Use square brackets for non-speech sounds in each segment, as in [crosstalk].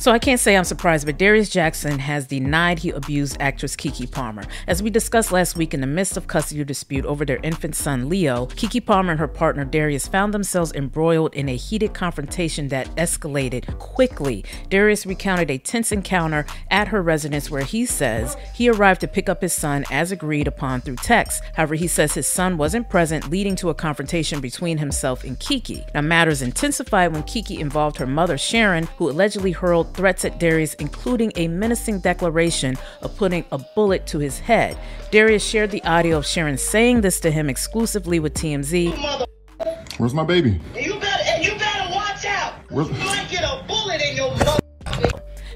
So I can't say I'm surprised, but Darius Jackson has denied he abused actress Keke Palmer. As we discussed last week in the midst of custody dispute over their infant son Leo, Keke Palmer and her partner Darius found themselves embroiled in a heated confrontation that escalated quickly. Darius recounted a tense encounter at her residence where he says he arrived to pick up his son as agreed upon through text. However, he says his son wasn't present, leading to a confrontation between himself and Keke. Now matters intensified when Keke involved her mother Sharon, who allegedly hurled threats at Darius, including a menacing declaration of putting a bullet to his head. Darius shared the audio of Sharon saying this to him exclusively with TMZ. Where's my baby? You better, you better watch out. Where's- You might get a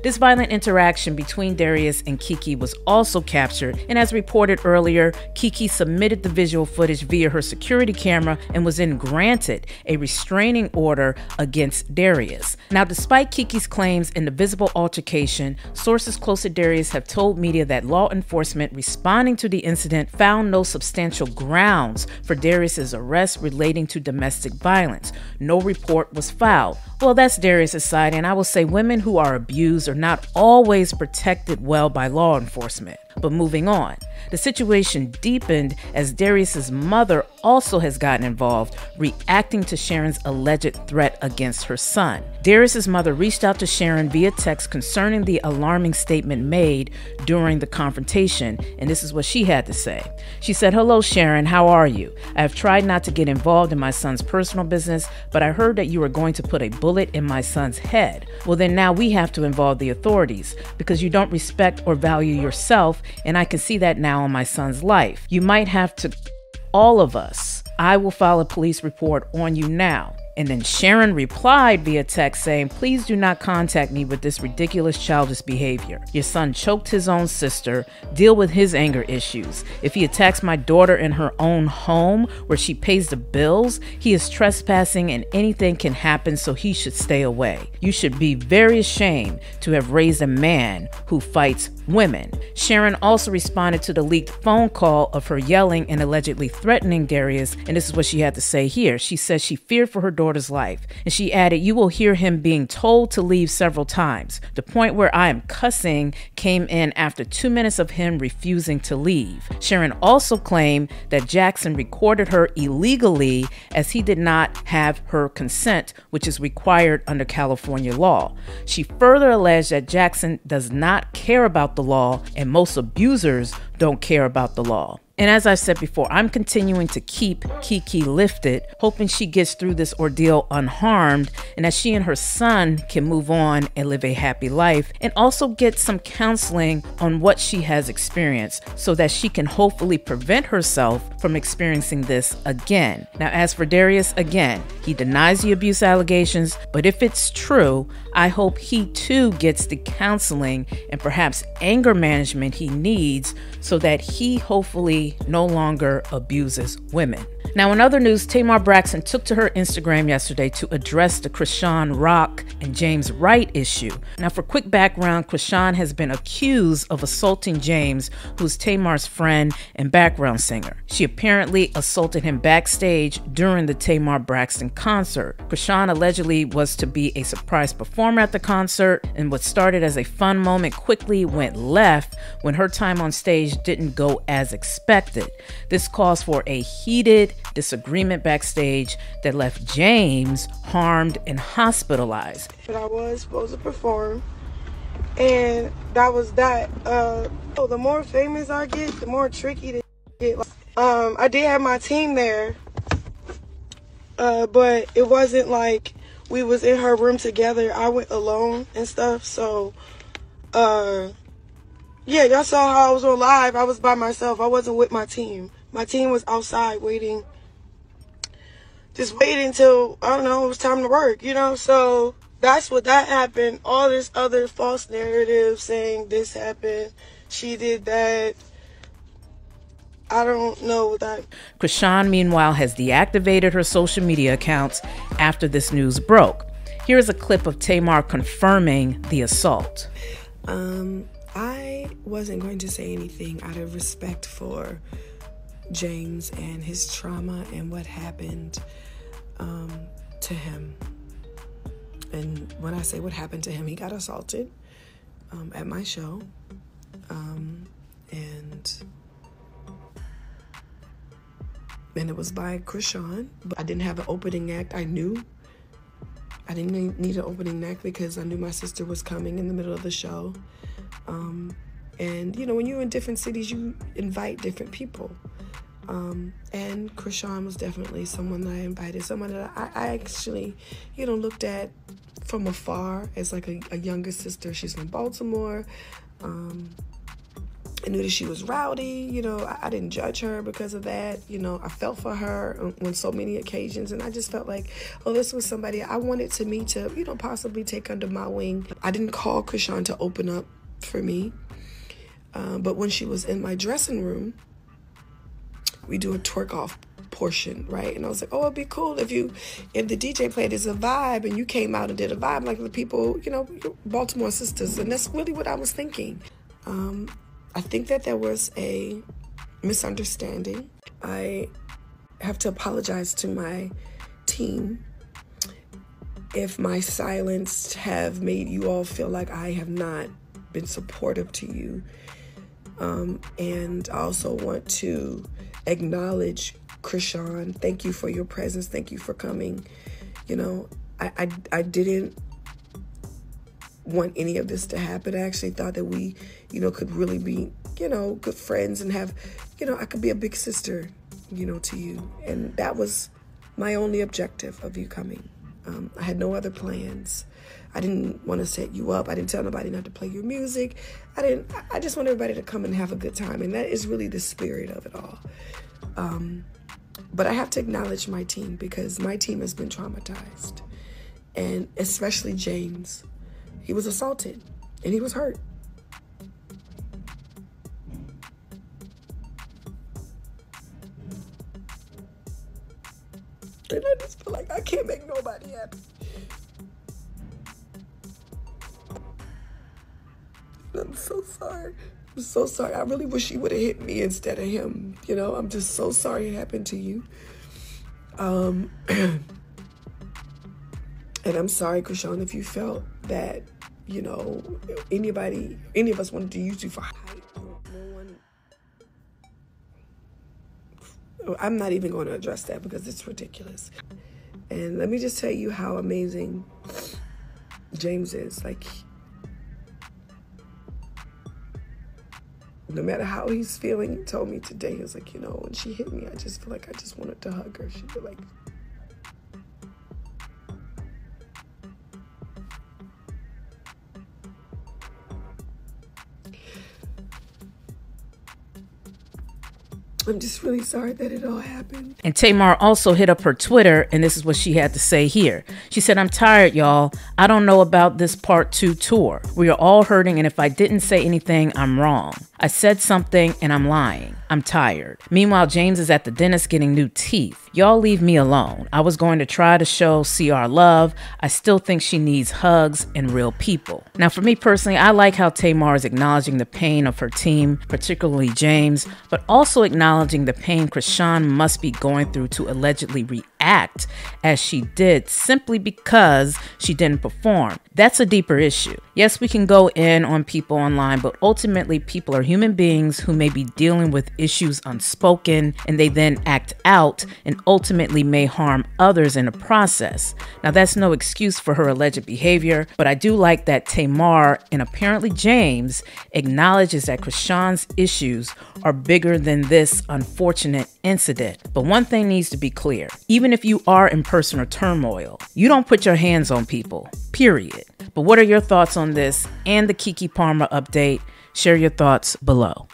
This violent interaction between Darius and Keke was also captured, and as reported earlier, Keke submitted the visual footage via her security camera and was then granted a restraining order against Darius. Now, despite Keke's claims in the visible altercation, sources close to Darius have told media that law enforcement responding to the incident found no substantial grounds for Darius's arrest relating to domestic violence. No report was filed. Well, that's Darius' side, and I will say women who are abused are not always protected well by law enforcement. But moving on, the situation deepened as Darius's mother also has gotten involved, reacting to Sharon's alleged threat against her son. Darius's mother reached out to Sharon via text concerning the alarming statement made during the confrontation, and this is what she had to say. She said, "Hello Sharon, how are you? I have tried not to get involved in my son's personal business, but I heard that you were going to put a bullet in my son's head. Well, then now we have to involve the authorities because you don't respect or value yourself and I can see that now in my son's life. You might have to, all of us, I will file a police report on you now. And then Sharon replied via text saying, Please do not contact me with this ridiculous childish behavior. Your son choked his own sister. Deal with his anger issues. If he attacks my daughter in her own home where she pays the bills, he is trespassing and anything can happen, so he should stay away. You should be very ashamed to have raised a man who fights women. Sharon also responded to the leaked phone call of her yelling and allegedly threatening Darius, and this is what she had to say here. She says she feared for her daughter's life, and she added, You will hear him being told to leave several times. The point where I am cussing came in after two minutes of him refusing to leave. Sharon also claimed that Jackson recorded her illegally as he did not have her consent, which is required under California law. She further alleged that Jackson does not care about the law, and most abusers don't care about the law. And as I said before, I'm continuing to keep Keke lifted, hoping she gets through this ordeal unharmed and that she and her son can move on and live a happy life and also get some counseling on what she has experienced so that she can hopefully prevent herself from experiencing this again. Now, as for Darius, again, he denies the abuse allegations, but if it's true, I hope he too gets the counseling and perhaps anger management he needs so that he hopefully no longer abuses women. Now, in other news, Tamar Braxton took to her Instagram yesterday to address the Chrisean Rock and James Wright issue. Now, for quick background, Chrisean has been accused of assaulting James, who's Tamar's friend and background singer. She apparently assaulted him backstage during the Tamar Braxton concert. Chrisean allegedly was to be a surprise performer at the concert, and what started as a fun moment quickly went left when her time on stage didn't go as expected. This caused for a heated disagreement backstage that left James harmed and hospitalized. But I was supposed to perform, and that was that. Uh, oh, the more famous I get, the more tricky to get. Um, I did have my team there, uh, but it wasn't like we was in her room together. I went alone and stuff. So, uh, yeah, y'all saw how I was on live. I was by myself. I wasn't with my team. My team was outside waiting just waiting until I don't know it was time to work, you know. So that's what that happened. All this other false narrative saying this happened, she did that. I don't know that. Chrisean, meanwhile, has deactivated her social media accounts after this news broke. Here is a clip of Tamar confirming the assault. Um, I wasn't going to say anything out of respect for James and his trauma and what happened um, to him. and when I say what happened to him, he got assaulted um, at my show. Um, and and it was by Chrisean. But I didn't have an opening act. I knew I didn't need an opening act because I knew my sister was coming in the middle of the show. Um, and you know, when you're in different cities, you invite different people. Um, and Chrisean was definitely someone that I invited, someone that I, I actually, you know, looked at from afar as like a, a younger sister. She's from Baltimore. Um, I knew that she was rowdy. You know, I, I, didn't judge her because of that. You know, I felt for her on, so many occasions, and I just felt like, oh, this was somebody I wanted to meet to, you know, possibly take under my wing. I didn't call Chrisean to open up for me, uh, but when she was in my dressing room, we do a twerk off portion, right? And I was like, oh, it'd be cool if you, if the DJ played as a vibe and you came out and did a vibe like the people, you know, Baltimore sisters. And that's really what I was thinking. Um, I think that there was a misunderstanding. I have to apologize to my team if my silence have made you all feel like I have not been supportive to you. Um, and I also want to acknowledge Chrisean. Thank you for your presence. Thank you for coming. You know, I, I, I didn't want any of this to happen. I actually thought that we, you know, could really be, you know, good friends and have, you know, I could be a big sister, you know, to you. And that was my only objective of you coming. Um, I had no other plans. I didn't want to set you up. I didn't tell nobody not to play your music. I didn't. I just want everybody to come and have a good time, and that is really the spirit of it all. Um, but I have to acknowledge my team because my team has been traumatized, and especially James. He was assaulted, and he was hurt. And I just feel like I can't make nobody happy. I'm so sorry. I'm so sorry. I really wish he would have hit me instead of him. You know, I'm just so sorry it happened to you. Um, [clears throat] and I'm sorry, Chrisean, if you felt that, you know, anybody, any of us wanted to use you for hype. I'm not even going to address that because it's ridiculous. And let me just tell you how amazing James is. Like, no matter how he's feeling, he told me today, he was like, you know, when she hit me, I just feel like I just wanted to hug her. She'd be like, I'm just really sorry that it all happened. And Tamar also hit up her Twitter, and this is what she had to say here. She said, I'm tired, y'all. I don't know about this part two tour. We are all hurting, and if I didn't say anything, I'm wrong. I said something and I'm lying. I'm tired. Meanwhile, James is at the dentist getting new teeth. Y'all leave me alone. I was going to try to show CR love. I still think she needs hugs and real people. Now, for me personally, I like how Tamar is acknowledging the pain of her team, particularly James, but also acknowledging the pain Chrisean must be going through to allegedly react as she did simply because she didn't perform. That's a deeper issue. Yes, we can go in on people online, but ultimately, people are human beings who may be dealing with issues unspoken and they then act out and ultimately may harm others in the process. Now, that's no excuse for her alleged behavior, but I do like that Tamar and apparently James acknowledges that Chrisean's issues are bigger than this unfortunate incident. But one thing needs to be clear even if you are in personal turmoil, you don't put your hands on people, period. But what are your thoughts on this and the Keke Palmer update? Share your thoughts below.